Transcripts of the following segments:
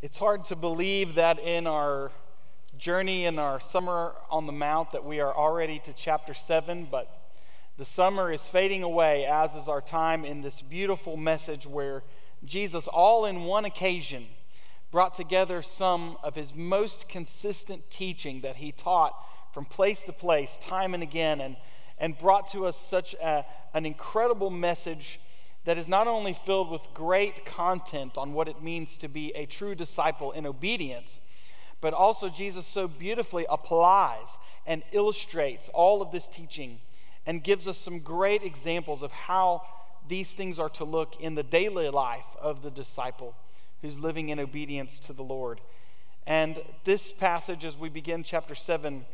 It's hard to believe that in our journey in our summer on the mount that we are already to chapter 7, but the summer is fading away as is our time in this beautiful message where Jesus all in one occasion brought together some of his most consistent teaching that he taught from place to place time and again and and brought to us such a, an incredible message that is not only filled with great content on what it means to be a true disciple in obedience, but also Jesus so beautifully applies and illustrates all of this teaching and gives us some great examples of how these things are to look in the daily life of the disciple who's living in obedience to the Lord. And this passage, as we begin chapter 7,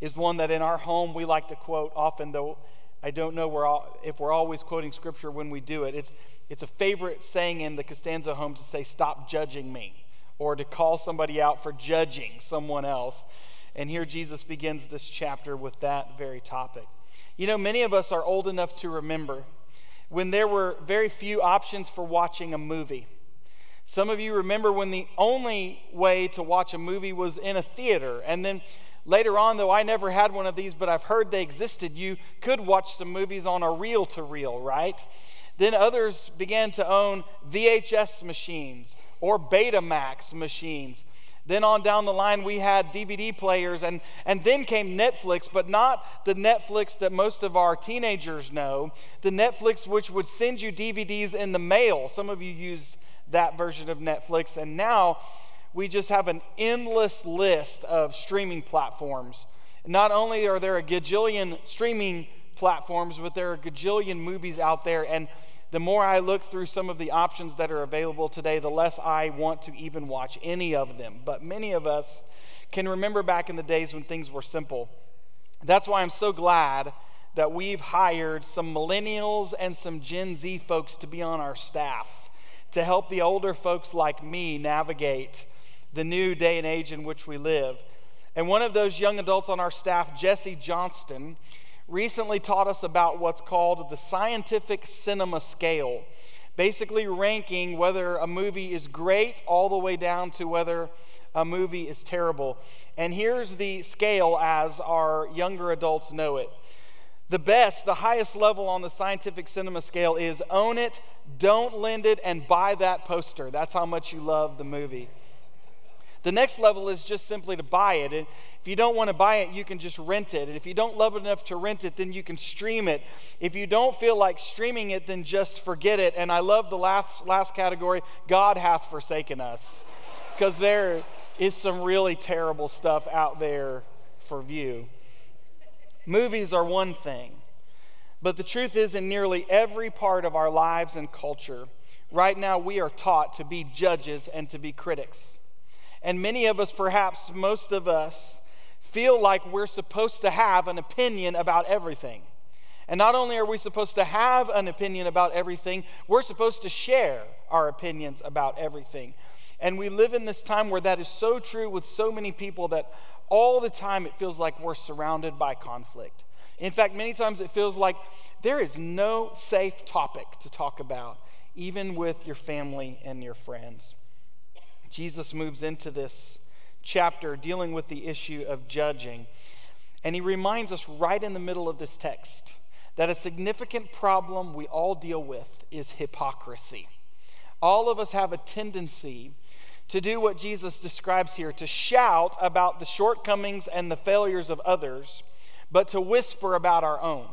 is one that in our home we like to quote often, though I don't know we're all, if we're always quoting scripture when we do it. It's, it's a favorite saying in the Costanzo home to say, Stop judging me, or to call somebody out for judging someone else. And here Jesus begins this chapter with that very topic. You know, many of us are old enough to remember when there were very few options for watching a movie. Some of you remember when the only way to watch a movie was in a theater, and then Later on, though I never had one of these, but I've heard they existed, you could watch some movies on a reel to reel, right? Then others began to own VHS machines or Betamax machines. Then on down the line, we had DVD players, and, and then came Netflix, but not the Netflix that most of our teenagers know, the Netflix which would send you DVDs in the mail. Some of you use that version of Netflix, and now we just have an endless list of streaming platforms. Not only are there a gajillion streaming platforms, but there are a gajillion movies out there. And the more I look through some of the options that are available today, the less I want to even watch any of them. But many of us can remember back in the days when things were simple. That's why I'm so glad that we've hired some millennials and some Gen Z folks to be on our staff to help the older folks like me navigate the new day and age in which we live. And one of those young adults on our staff, Jesse Johnston, recently taught us about what's called the scientific cinema scale, basically ranking whether a movie is great all the way down to whether a movie is terrible. And here's the scale as our younger adults know it. The best, the highest level on the scientific cinema scale is own it, don't lend it, and buy that poster. That's how much you love the movie. The next level is just simply to buy it. And if you don't want to buy it, you can just rent it. And if you don't love it enough to rent it, then you can stream it. If you don't feel like streaming it, then just forget it. And I love the last, last category God hath forsaken us. Because there is some really terrible stuff out there for view. Movies are one thing. But the truth is, in nearly every part of our lives and culture, right now we are taught to be judges and to be critics. And many of us, perhaps most of us, feel like we're supposed to have an opinion about everything. And not only are we supposed to have an opinion about everything, we're supposed to share our opinions about everything. And we live in this time where that is so true with so many people that all the time it feels like we're surrounded by conflict. In fact, many times it feels like there is no safe topic to talk about, even with your family and your friends. Jesus moves into this chapter dealing with the issue of judging. And he reminds us right in the middle of this text that a significant problem we all deal with is hypocrisy. All of us have a tendency to do what Jesus describes here to shout about the shortcomings and the failures of others, but to whisper about our own.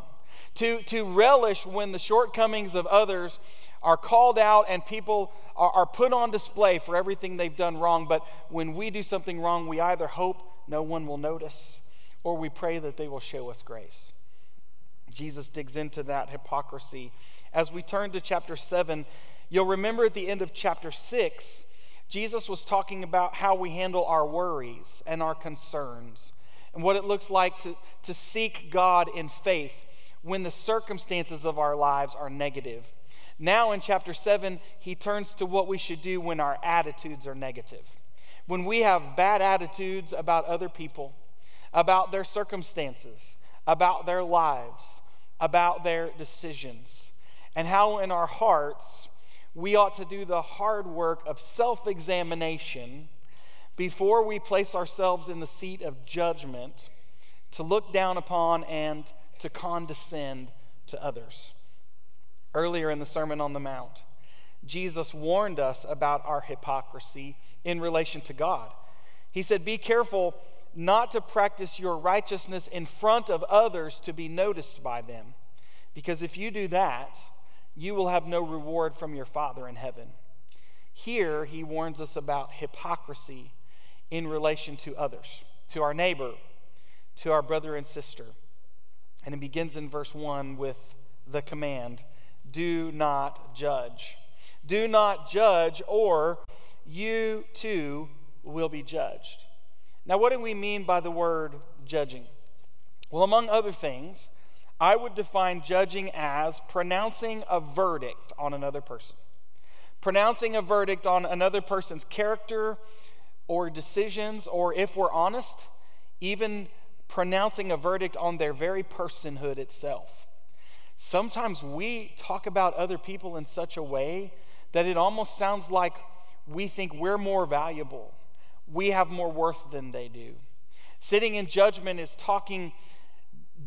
To, to relish when the shortcomings of others are called out and people are, are put on display for everything they've done wrong. But when we do something wrong, we either hope no one will notice or we pray that they will show us grace. Jesus digs into that hypocrisy. As we turn to chapter 7, you'll remember at the end of chapter 6, Jesus was talking about how we handle our worries and our concerns and what it looks like to, to seek God in faith when the circumstances of our lives are negative. Now, in chapter 7, he turns to what we should do when our attitudes are negative. When we have bad attitudes about other people, about their circumstances, about their lives, about their decisions, and how in our hearts we ought to do the hard work of self examination before we place ourselves in the seat of judgment to look down upon and to condescend to others. Earlier in the Sermon on the Mount, Jesus warned us about our hypocrisy in relation to God. He said, Be careful not to practice your righteousness in front of others to be noticed by them, because if you do that, you will have no reward from your Father in heaven. Here, he warns us about hypocrisy in relation to others, to our neighbor, to our brother and sister. And it begins in verse 1 with the command do not judge. Do not judge, or you too will be judged. Now, what do we mean by the word judging? Well, among other things, I would define judging as pronouncing a verdict on another person. Pronouncing a verdict on another person's character or decisions, or if we're honest, even pronouncing a verdict on their very personhood itself. Sometimes we talk about other people in such a way that it almost sounds like we think we're more valuable we have more worth than they do. Sitting in judgment is talking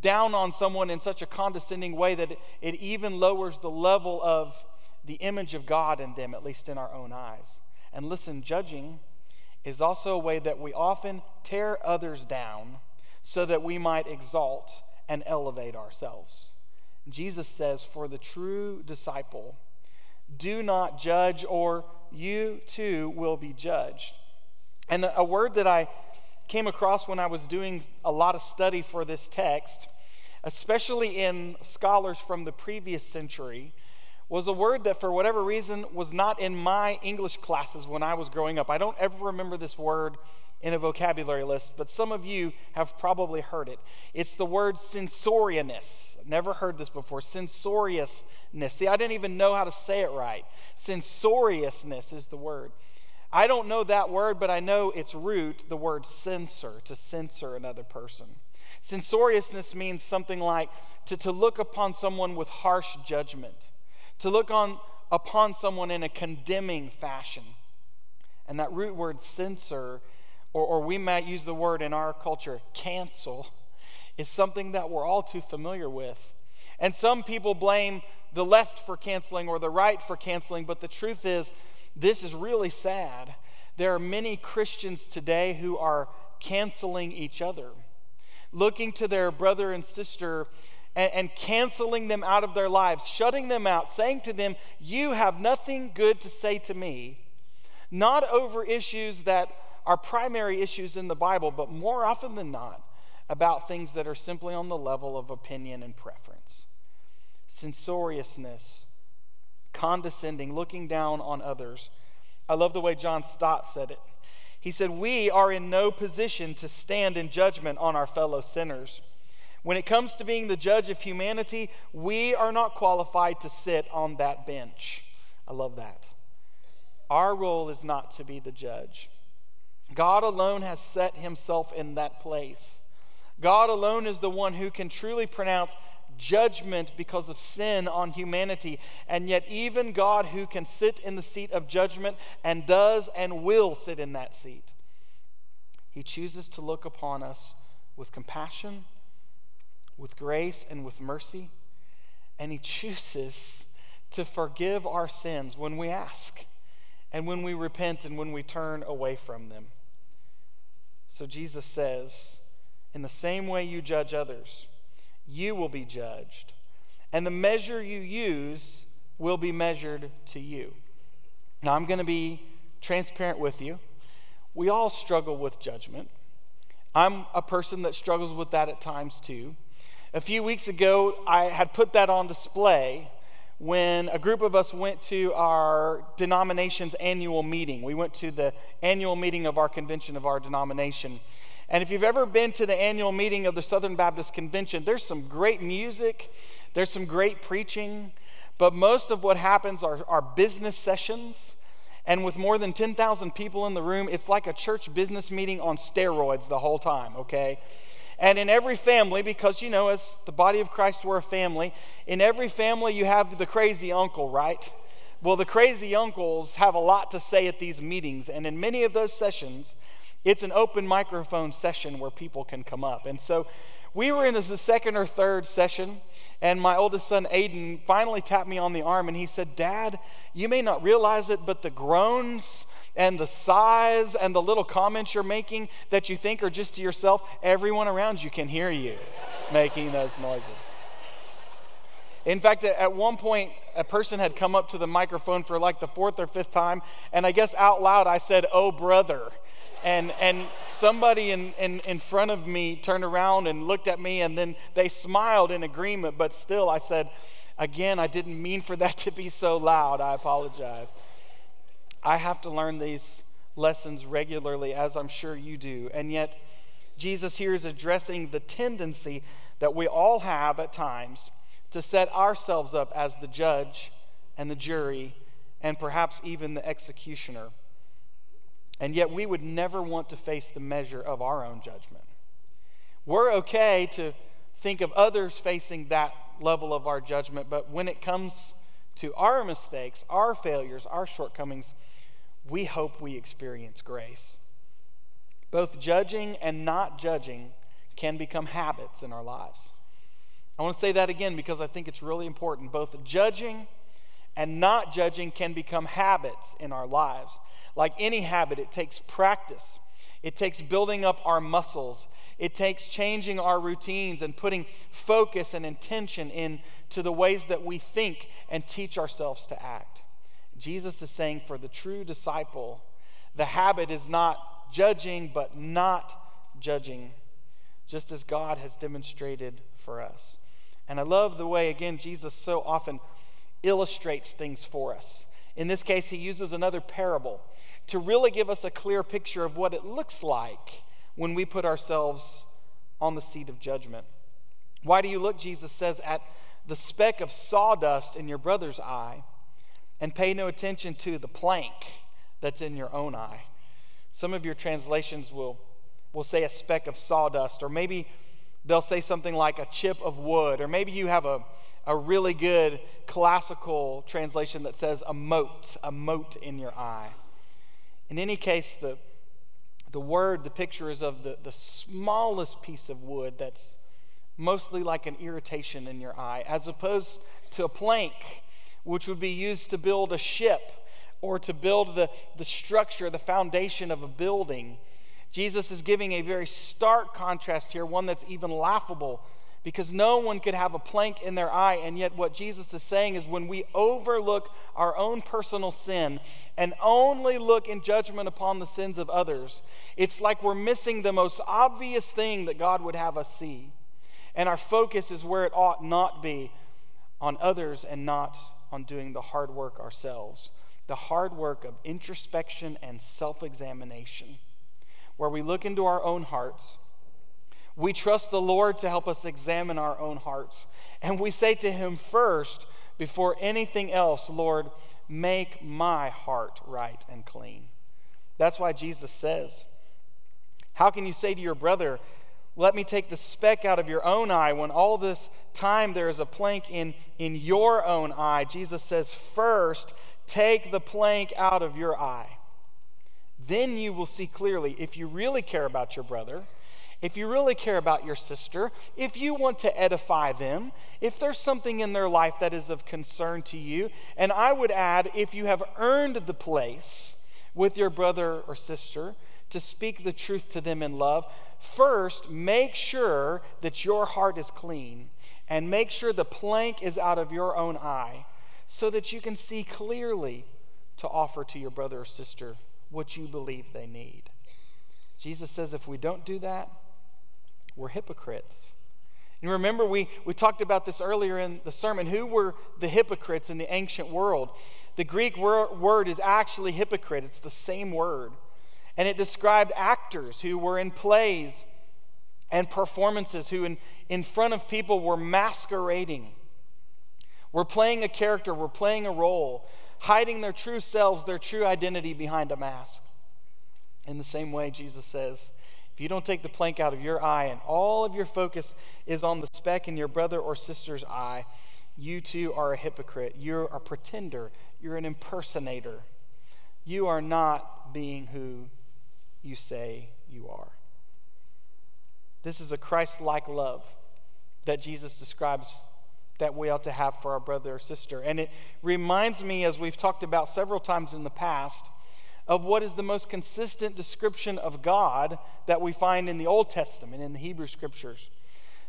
down on someone in such a condescending way that it even lowers the level of the image of God in them, at least in our own eyes. And listen, judging is also a way that we often tear others down so that we might exalt and elevate ourselves. Jesus says, For the true disciple, do not judge, or you too will be judged. And a word that I came across when I was doing a lot of study for this text, especially in scholars from the previous century, was a word that, for whatever reason, was not in my English classes when I was growing up. I don't ever remember this word in a vocabulary list, but some of you have probably heard it. It's the word censoriousness. Never heard this before. Censoriousness. See, I didn't even know how to say it right. Censoriousness is the word. I don't know that word, but I know its root, the word censor, to censor another person. Censoriousness means something like to, to look upon someone with harsh judgment, to look on, upon someone in a condemning fashion. And that root word censor, or, or we might use the word in our culture, cancel, is something that we're all too familiar with. And some people blame the left for canceling or the right for canceling, but the truth is, this is really sad. There are many Christians today who are canceling each other, looking to their brother and sister and, and, canceling them out of their lives, shutting them out, saying to them, You have nothing good to say to me, not over issues that are primary issues in the Bible, but more often than not, about things that are simply on the level of opinion and preference. Censoriousness condescending, looking down on others. I love the way John Stott said it. He said, We are in no position to stand in judgment on our fellow sinners. When it comes to being the judge of humanity, we are not qualified to sit on that bench. I love that. Our role is not to be the judge. God alone has set himself in that place. God alone is the one who can truly pronounce judgment because of sin on humanity. And yet, even God, who can sit in the seat of judgment and does and will sit in that seat, He chooses to look upon us with compassion, with grace, and with mercy. And He chooses to forgive our sins when we ask, and when we repent, and when we turn away from them. So Jesus says, in the same way you judge others, you will be judged. And the measure you use will be measured to you. Now, I'm going to be transparent with you. We all struggle with judgment. I'm a person that struggles with that at times too. A few weeks ago, I had put that on display when a group of us went to our denomination's annual meeting. We went to the annual meeting of our convention of our denomination. And if you've ever been to the annual meeting of the Southern Baptist Convention, there's some great music, there's some great preaching, but most of what happens are, are business sessions. And with more than 10,000 people in the room, it's like a church business meeting on steroids the whole time, okay? And in every family, because you know, as the body of Christ, we're a family, in every family you have the crazy uncle, right? Well, the crazy uncles have a lot to say at these meetings, and in many of those sessions, it's an open microphone session where people can come up. And so we were in the second or third session, and my oldest son, Aiden, finally tapped me on the arm and he said, Dad, you may not realize it, but the groans and the sighs and the little comments you're making that you think are just to yourself, everyone around you can hear you making those noises. In fact, at one point, a person had come up to the microphone for like the fourth or fifth time, and I guess out loud I said, Oh, brother. And and somebody in, in, in front of me turned around and looked at me and then they smiled in agreement but still i said again i didn't mean for that to be so loud. I apologize i have to learn these lessons regularly as i'm sure you do and yet jesus here is addressing the tendency that we all have at times to set ourselves up as the judge and the jury and perhaps even the executioner and yet we would never want to face the measure of our own judgment. We're okay to think of others facing that level of our judgment, but when it comes to our mistakes, our failures, our shortcomings, we hope we experience grace. Both judging and not judging can become habits in our lives. I want to say that again because I think it's really important. Both judging and not judging can become habits in our lives. Like any habit, it takes practice. It takes building up our muscles. It takes changing our routines and putting focus and intention into the ways that we think and teach ourselves to act. Jesus is saying for the true disciple, the habit is not judging, but not judging, just as God has demonstrated for us. And I love the way, again, Jesus so often illustrates things for us. In this case, he uses another parable to really give us a clear picture of what it looks like when we put ourselves on the seat of judgment. Why do you look, Jesus says, at the speck of sawdust in your brother's eye and pay no attention to the plank that's in your own eye? Some of your translations will, will say a speck of sawdust, or maybe they'll say something like a chip of wood, or maybe you have a, a really good classical translation that says a mote, a mote in your eye. In any case, the, the word, the picture is of the, the smallest piece of wood that's mostly like an irritation in your eye, as opposed to a plank, which would be used to build a ship or to build the, the structure, the foundation of a building. Jesus is giving a very stark contrast here, one that's even laughable because no one could have a plank in their eye. And yet, what Jesus is saying is when we overlook our own personal sin and only look in judgment upon the sins of others, it's like we're missing the most obvious thing that God would have us see. And our focus is where it ought not be on others and not on doing the hard work ourselves. The hard work of introspection and self examination, where we look into our own hearts we trust the Lord to help us examine our own hearts. And we say to Him first, before anything else, Lord, make my heart right and clean. That's why Jesus says, How can you say to your brother, let me take the speck out of your own eye when all this time there is a plank in, in your own eye? Jesus says, First, take the plank out of your eye. Then you will see clearly if you really care about your brother if you really care about your sister, if you want to edify them, if there's something in their life that is of concern to you, and I would add, if you have earned the place with your brother or sister to speak the truth to them in love, first make sure that your heart is clean and make sure the plank is out of your own eye so that you can see clearly to offer to your brother or sister what you believe they need. Jesus says if we don't do that, were hypocrites. And remember, we, we talked about this earlier in the sermon. Who were the hypocrites in the ancient world? The Greek wor- word is actually hypocrite, it's the same word. And it described actors who were in plays and performances, who in, in front of people were masquerading, were playing a character, were playing a role, hiding their true selves, their true identity behind a mask. In the same way, Jesus says, if you don't take the plank out of your eye and all of your focus is on the speck in your brother or sister's eye, you too are a hypocrite. You're a pretender. You're an impersonator. You are not being who you say you are. This is a Christ like love that Jesus describes that we ought to have for our brother or sister. And it reminds me, as we've talked about several times in the past, of what is the most consistent description of God that we find in the Old Testament, in the Hebrew Scriptures.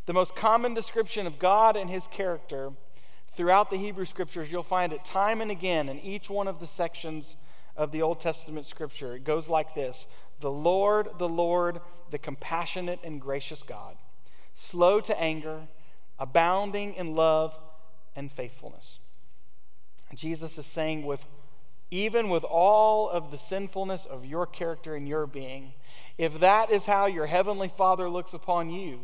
The most common description of God and his character throughout the Hebrew Scriptures, you'll find it time and again in each one of the sections of the Old Testament Scripture. It goes like this The Lord, the Lord, the compassionate and gracious God, slow to anger, abounding in love and faithfulness. Jesus is saying, with even with all of the sinfulness of your character and your being, if that is how your heavenly Father looks upon you,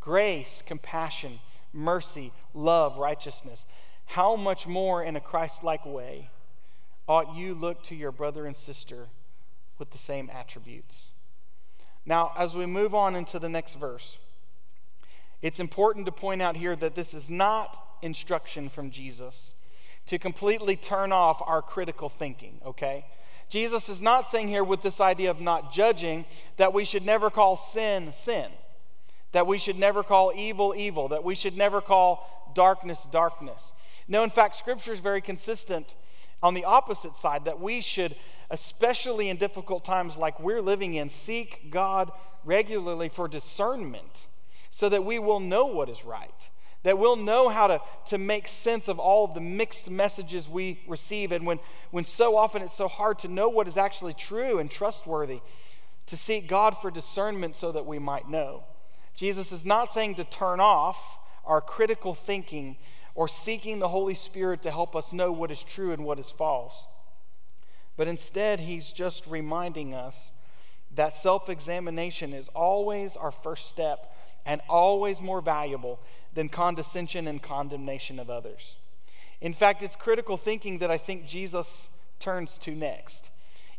grace, compassion, mercy, love, righteousness, how much more in a Christ like way ought you look to your brother and sister with the same attributes? Now, as we move on into the next verse, it's important to point out here that this is not instruction from Jesus to completely turn off our critical thinking, okay? Jesus is not saying here with this idea of not judging that we should never call sin sin that we should never call evil evil, that we should never call darkness darkness. No, in fact, Scripture is very consistent on the opposite side that we should, especially in difficult times like we're living in, seek God regularly for discernment so that we will know what is right. That we'll know how to, to make sense of all of the mixed messages we receive. And when, when so often it's so hard to know what is actually true and trustworthy, to seek God for discernment so that we might know. Jesus is not saying to turn off our critical thinking or seeking the Holy Spirit to help us know what is true and what is false. But instead, he's just reminding us that self examination is always our first step and always more valuable than condescension and condemnation of others. In fact, it's critical thinking that I think Jesus turns to next.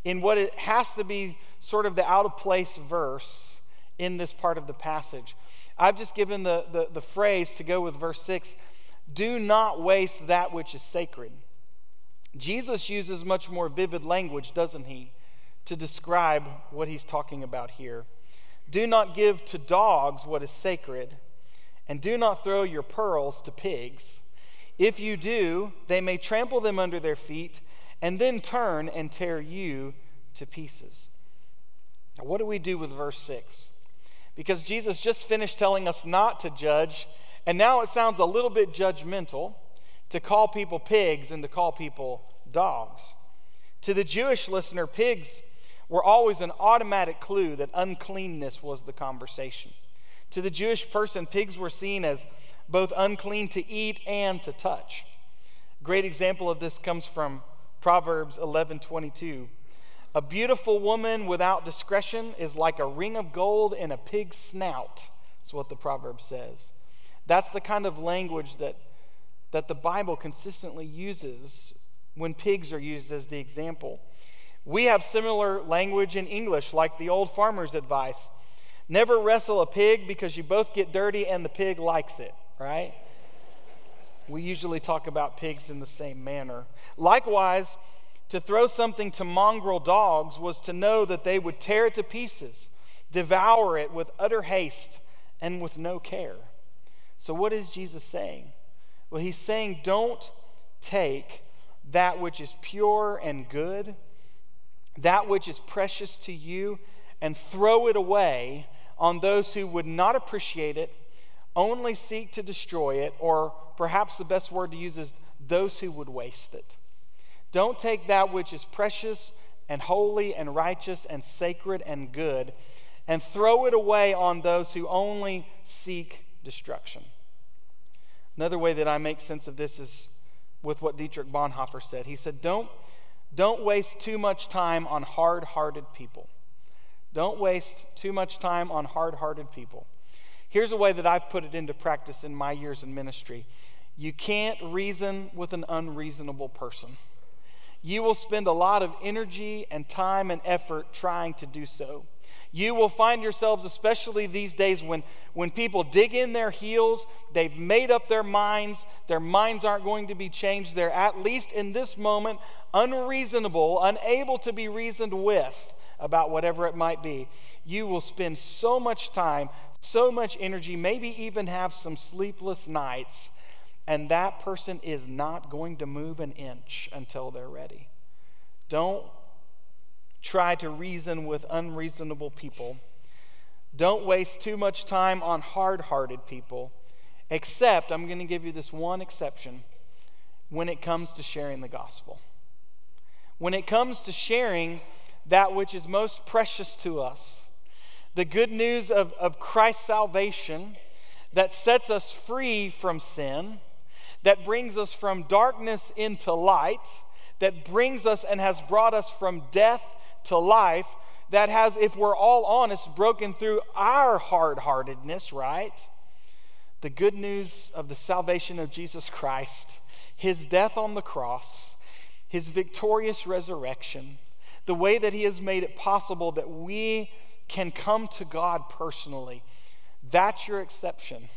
In what it has to be sort of the out of place verse in this part of the passage. I've just given the, the, the phrase to go with verse 6 do not waste that which is sacred. Jesus uses much more vivid language, doesn't he, to describe what he's talking about here. Do not give to dogs what is sacred, and do not throw your pearls to pigs. If you do, they may trample them under their feet and then turn and tear you to pieces. Now, what do we do with verse 6? because Jesus just finished telling us not to judge, and now it sounds a little bit judgmental to call people pigs and to call people dogs. To the Jewish listener, pigs were always an automatic clue that uncleanness was the conversation. To the Jewish person, pigs were seen as both unclean to eat and to touch. A Great example of this comes from Proverbs 11:22. A beautiful woman without discretion is like a ring of gold in a pig's snout. That's what the proverb says. That's the kind of language that, that the Bible consistently uses when pigs are used as the example. We have similar language in English, like the old farmer's advice never wrestle a pig because you both get dirty and the pig likes it, right? we usually talk about pigs in the same manner. Likewise, to throw something to mongrel dogs was to know that they would tear it to pieces, devour it with utter haste and with no care. So, what is Jesus saying? Well, he's saying, don't take that which is pure and good, that which is precious to you, and throw it away on those who would not appreciate it, only seek to destroy it, or perhaps the best word to use is those who would waste it. Don't take that which is precious and holy and righteous and sacred and good and throw it away on those who only seek destruction. Another way that I make sense of this is with what Dietrich Bonhoeffer said. He said, Don't, don't waste too much time on hard hearted people. Don't waste too much time on hard hearted people. Here's a way that I've put it into practice in my years in ministry you can't reason with an unreasonable person you will spend a lot of energy and time and effort trying to do so. You will find yourselves, especially these days when, when people dig in their heels, they've made up their minds, their minds aren't going to be changed. They're, at least in this moment, unreasonable, unable to be reasoned with about whatever it might be. You will spend so much time, so much energy, maybe even have some sleepless nights, and that person is not going to move an inch until they're ready. Don't try to reason with unreasonable people. Don't waste too much time on hard hearted people, except, I'm going to give you this one exception when it comes to sharing the gospel. When it comes to sharing that which is most precious to us, the good news of, of Christ's salvation that sets us free from sin, that brings us from darkness into light, that brings us and has brought us from death to life that has, if we're all honest, broken through our hard heartedness, right? The good news of the salvation of Jesus Christ, his death on the cross, his victorious resurrection, the way that he has made it possible that we can come to God personally. That's your exception.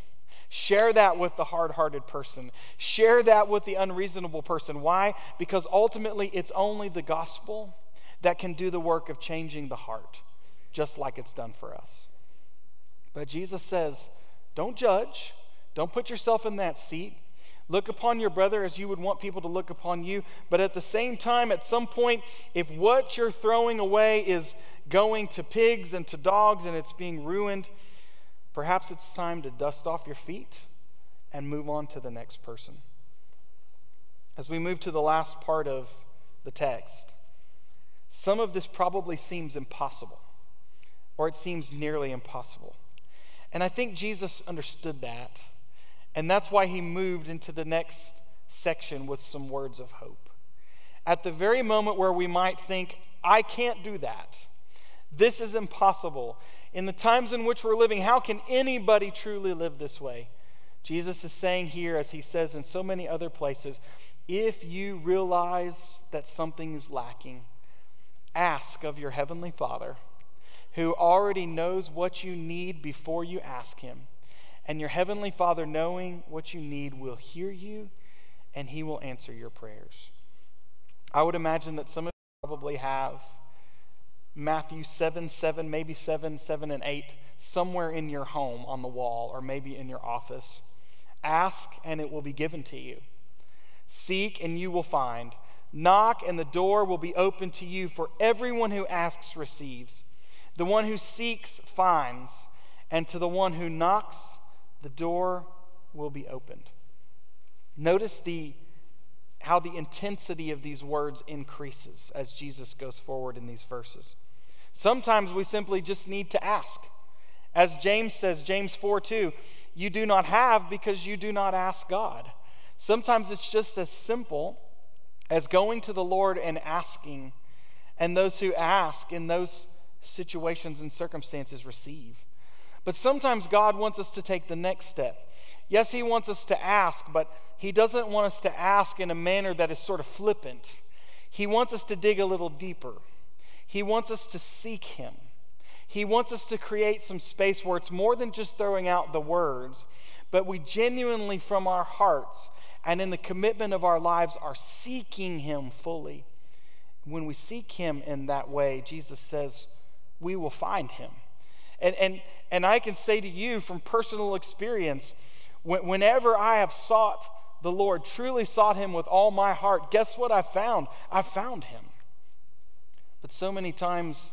Share that with the hard hearted person. Share that with the unreasonable person. Why? Because ultimately it's only the gospel that can do the work of changing the heart, just like it's done for us. But Jesus says, don't judge, don't put yourself in that seat. Look upon your brother as you would want people to look upon you. But at the same time, at some point, if what you're throwing away is going to pigs and to dogs and it's being ruined, perhaps it's time to dust off your feet and move on to the next person. As we move to the last part of the text, some of this probably seems impossible, or it seems nearly impossible. And I think Jesus understood that. And that's why he moved into the next section with some words of hope. At the very moment where we might think, I can't do that, this is impossible. In the times in which we're living, how can anybody truly live this way? Jesus is saying here, as he says in so many other places, if you realize that something is lacking, ask of your Heavenly Father, who already knows what you need before you ask Him. And your Heavenly Father, knowing what you need, will hear you and He will answer your prayers. I would imagine that some of you probably have Matthew 7 7, maybe 7 7 and 8, somewhere in your home on the wall or maybe in your office. Ask and it will be given to you. Seek and you will find. Knock, and the door will be open to you, for everyone who asks receives. The one who seeks finds, and to the one who knocks, the door will be opened. Notice the, how the intensity of these words increases as Jesus goes forward in these verses. Sometimes we simply just need to ask. As James says, James 4 2, you do not have because you do not ask God. Sometimes it's just as simple as going to the Lord and asking, and those who ask in those situations and circumstances receive. But sometimes God wants us to take the next step. Yes, He wants us to ask, but He doesn't want us to ask in a manner that is sort of flippant. He wants us to dig a little deeper. He wants us to seek Him. He wants us to create some space where it's more than just throwing out the words, but we genuinely, from our hearts, and in the commitment of our lives are seeking Him fully. When we seek Him in that way, Jesus says, we will find Him. And, and, and I can say to you from personal experience, whenever I have sought the Lord, truly sought Him with all my heart, guess what I found? I found Him. But so many times,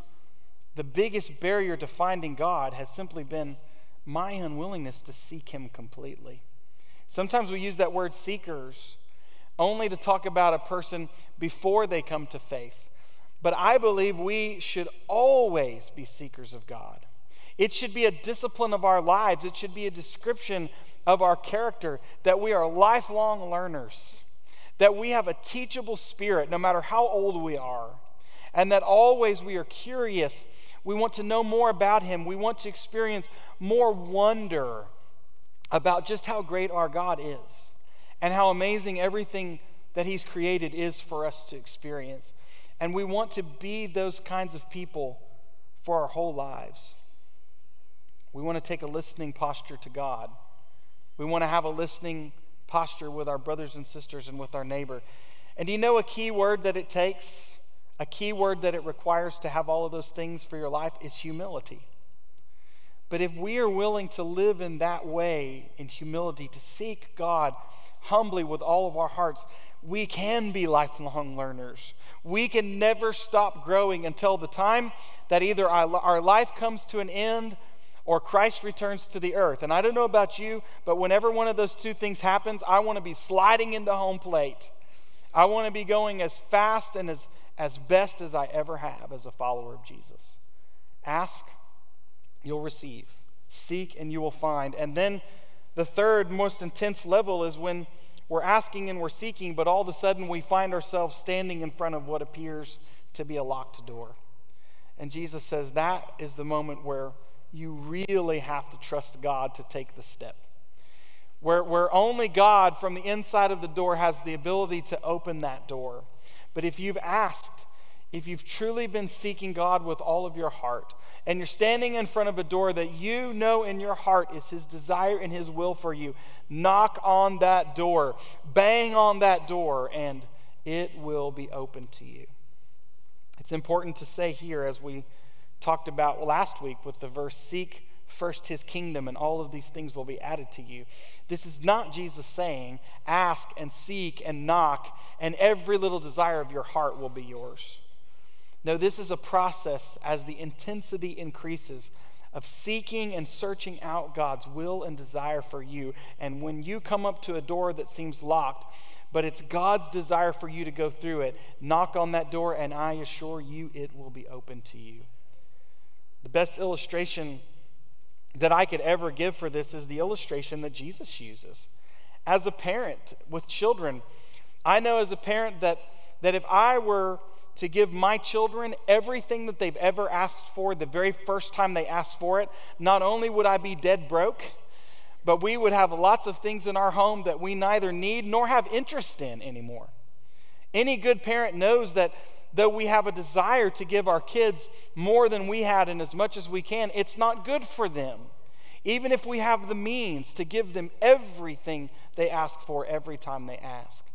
the biggest barrier to finding God has simply been my unwillingness to seek Him completely. Sometimes we use that word seekers only to talk about a person before they come to faith. But I believe we should always be seekers of God. It should be a discipline of our lives, it should be a description of our character that we are lifelong learners, that we have a teachable spirit no matter how old we are, and that always we are curious. We want to know more about Him, we want to experience more wonder about just how great our God is and how amazing everything that He's created is for us to experience. And we want to be those kinds of people for our whole lives. We want to take a listening posture to God. We want to have a listening posture with our brothers and sisters and with our neighbor. And do you know a key word that it takes? A key word that it requires to have all of those things for your life is humility. But if we are willing to live in that way, in humility, to seek God humbly with all of our hearts, we can be lifelong learners. We can never stop growing until the time that either our life comes to an end or Christ returns to the earth. And I don't know about you, but whenever one of those two things happens, I want to be sliding into home plate. I want to be going as fast and as, as best as I ever have as a follower of Jesus. Ask, you'll receive. Seek, and you will find. And then the third most intense level is when we're asking and we're seeking, but all of a sudden we find ourselves standing in front of what appears to be a locked door. And Jesus says that is the moment where you really have to trust God to take the step. Where, where only God from the inside of the door has the ability to open that door. But if you've asked, if you've truly been seeking God with all of your heart, and you're standing in front of a door that you know in your heart is His desire and His will for you, knock on that door, bang on that door, and it will be open to you. It's important to say here, as we talked about last week with the verse, Seek first his kingdom, and all of these things will be added to you. This is not Jesus saying, Ask and seek and knock, and every little desire of your heart will be yours. No, this is a process as the intensity increases of seeking and searching out God's will and desire for you. And when you come up to a door that seems locked, but it's God's desire for you to go through it, knock on that door, and I assure you it will be open to you. The best illustration that I could ever give for this is the illustration that Jesus uses. As a parent with children, I know as a parent that, that if I were to give my children everything that they've ever asked for the very first time they asked for it, not only would I be dead broke, but we would have lots of things in our home that we neither need nor have interest in anymore. Any good parent knows that though we have a desire to give our kids more than we had and as much as we can, it's not good for them. Even if we have the means to give them everything they ask for every time they ask.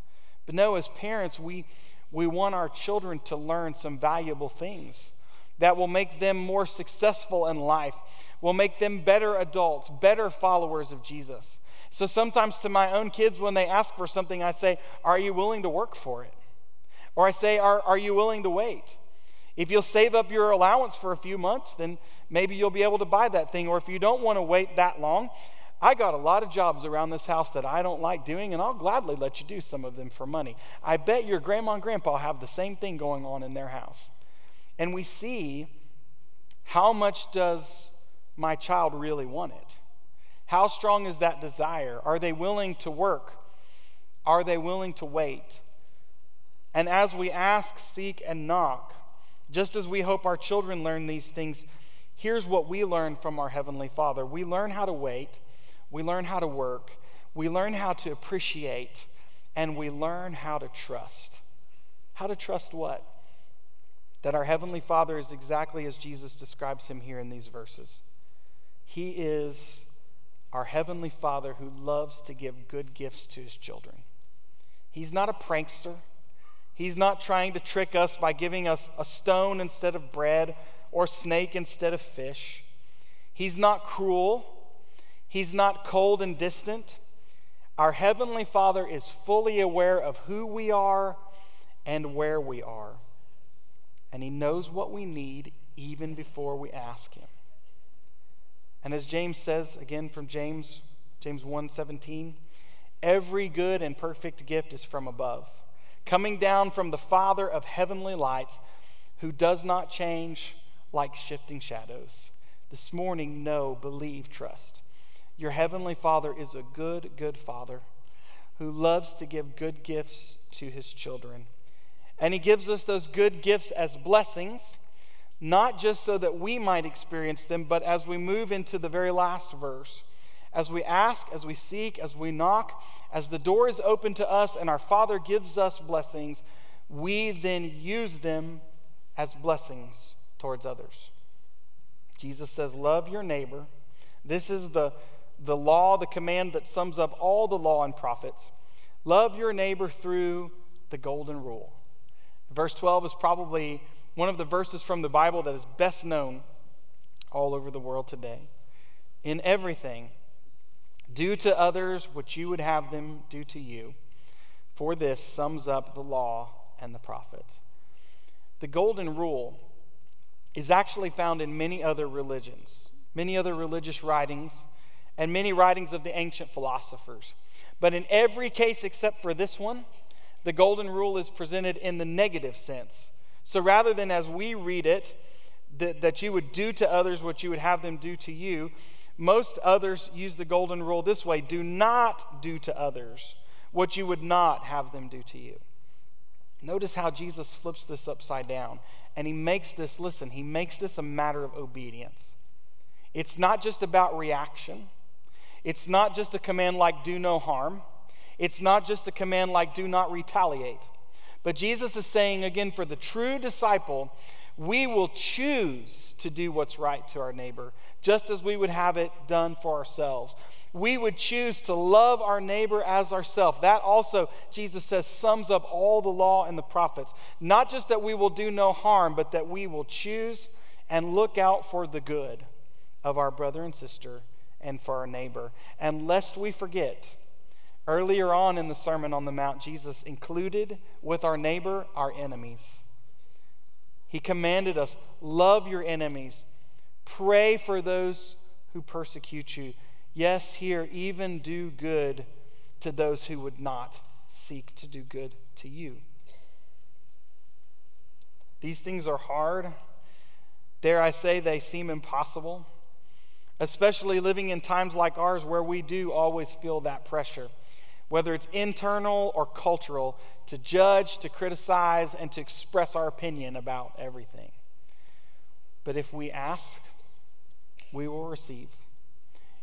But no, as parents, we we want our children to learn some valuable things that will make them more successful in life, will make them better adults, better followers of Jesus. So sometimes to my own kids, when they ask for something, I say, Are you willing to work for it? Or I say, Are, are you willing to wait? If you'll save up your allowance for a few months, then maybe you'll be able to buy that thing. Or if you don't want to wait that long, I got a lot of jobs around this house that I don't like doing, and I'll gladly let you do some of them for money. I bet your grandma and grandpa have the same thing going on in their house. And we see how much does my child really want it? How strong is that desire? Are they willing to work? Are they willing to wait? And as we ask, seek, and knock, just as we hope our children learn these things, here's what we learn from our Heavenly Father we learn how to wait we learn how to work, we learn how to appreciate, and we learn how to trust. How to trust what? That our Heavenly Father is exactly as Jesus describes him here in these verses. He is our Heavenly Father who loves to give good gifts to his children. He's not a prankster. He's not trying to trick us by giving us a stone instead of bread or snake instead of fish. He's not cruel. He's not cold and distant. Our Heavenly Father is fully aware of who we are and where we are. And He knows what we need even before we ask Him. And as James says, again from James, James 1:17, every good and perfect gift is from above, coming down from the Father of heavenly lights, who does not change like shifting shadows. This morning, know, believe, trust. Your heavenly Father is a good, good Father who loves to give good gifts to his children. And he gives us those good gifts as blessings, not just so that we might experience them, but as we move into the very last verse. As we ask, as we seek, as we knock, as the door is open to us and our Father gives us blessings, we then use them as blessings towards others. Jesus says, Love your neighbor. This is the, the law, the command that sums up all the law and prophets. Love your neighbor through the golden rule. Verse 12 is probably one of the verses from the Bible that is best known all over the world today. In everything, do to others what you would have them do to you. For this sums up the law and the prophets. The golden rule is actually found in many other religions, many other religious writings, and many writings of the ancient philosophers. But in every case except for this one, the golden rule is presented in the negative sense. So rather than as we read it, that, that you would do to others what you would have them do to you, most others use the golden rule this way do not do to others what you would not have them do to you. Notice how Jesus flips this upside down. And he makes this, listen, he makes this a matter of obedience. It's not just about reaction, it's not just a command like do no harm, it's not just a command like do not retaliate. But Jesus is saying again, for the true disciple, we will choose to do what's right to our neighbor, just as we would have it done for ourselves we would choose to love our neighbor as ourselves. That also, Jesus says, sums up all the law and the prophets. Not just that we will do no harm, but that we will choose and look out for the good of our brother and sister and for our neighbor. And lest we forget, earlier on in the Sermon on the Mount, Jesus included with our neighbor our enemies. He commanded us love your enemies, pray for those who persecute you Yes, here, even do good to those who would not seek to do good to you. These things are hard. Dare I say, they seem impossible, especially living in times like ours where we do always feel that pressure, whether it's internal or cultural, to judge, to criticize, and to express our opinion about everything. But if we ask, we will receive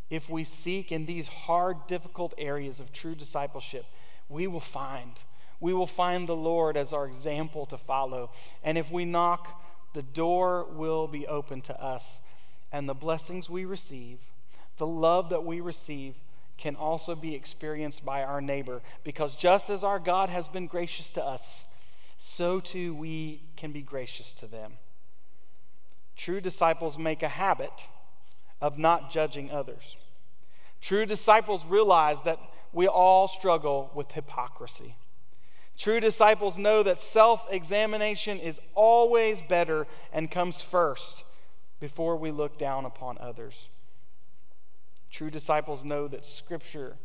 if we seek in these hard, difficult areas of true discipleship, we will find. We will find the Lord as our example to follow. And if we knock, the door will be open to us. And the blessings we receive, the love that we receive, can also be experienced by our neighbor. Because just as our God has been gracious to us, so too we can be gracious to them. True disciples make a habit of not judging others. True disciples realize that we all struggle with hypocrisy. True disciples know that self examination is always better and comes first before we look down upon others. True disciples know that Scripture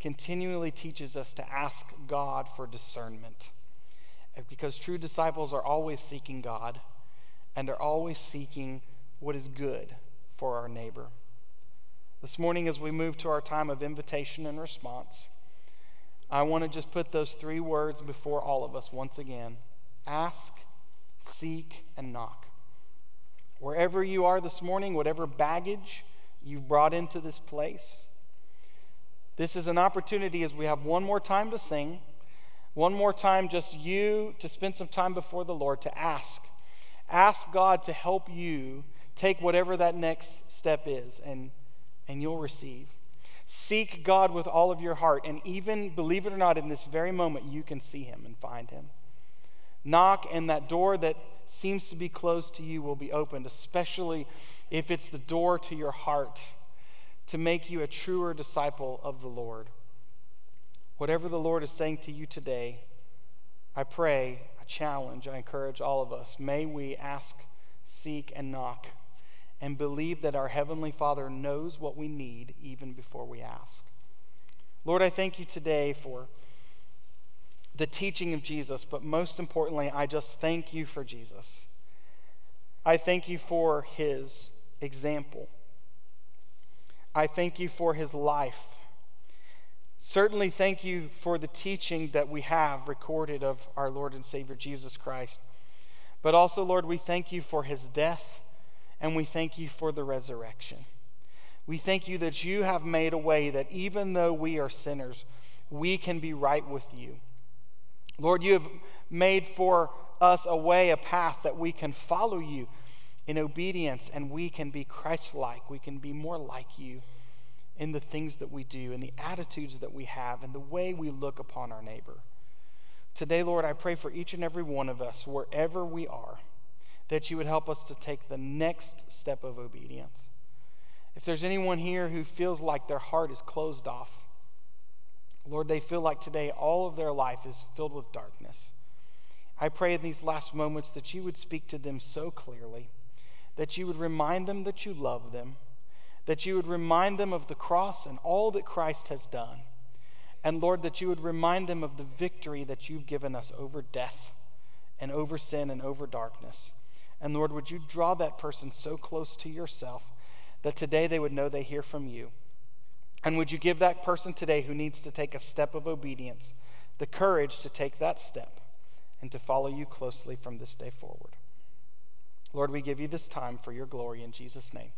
continually teaches us to ask God for discernment because true disciples are always seeking God and are always seeking what is good for our neighbor. This morning, as we move to our time of invitation and response, I want to just put those three words before all of us once again ask, seek, and knock. Wherever you are this morning, whatever baggage you've brought into this place, this is an opportunity as we have one more time to sing, one more time, just you to spend some time before the Lord to ask. Ask God to help you take whatever that next step is and, and you'll receive. Seek God with all of your heart, and even, believe it or not, in this very moment, you can see Him and find Him. Knock, and that door that seems to be closed to you will be opened, especially if it's the door to your heart to make you a truer disciple of the Lord. Whatever the Lord is saying to you today, I pray, I challenge, I encourage all of us. May we ask, seek, and knock and believe that our Heavenly Father knows what we need even before we ask. Lord, I thank you today for the teaching of Jesus, but most importantly, I just thank you for Jesus. I thank you for his example. I thank you for his life. Certainly, thank you for the teaching that we have recorded of our Lord and Savior Jesus Christ. But also, Lord, we thank you for his death and we thank you for the resurrection. We thank you that you have made a way that even though we are sinners, we can be right with you. Lord, you have made for us a way, a path that we can follow you in obedience, and we can be Christ like. We can be more like you in the things that we do, in the attitudes that we have, in the way we look upon our neighbor. Today, Lord, I pray for each and every one of us, wherever we are, that you would help us to take the next step of obedience. If there's anyone here who feels like their heart is closed off, Lord, they feel like today all of their life is filled with darkness. I pray in these last moments that you would speak to them so clearly, that you would remind them that you love them, that you would remind them of the cross and all that Christ has done. And Lord, that you would remind them of the victory that you've given us over death and over sin and over darkness. And Lord, would you draw that person so close to yourself that today they would know they hear from you? And would you give that person today who needs to take a step of obedience the courage to take that step and to follow you closely from this day forward? Lord, we give you this time for your glory in Jesus' name.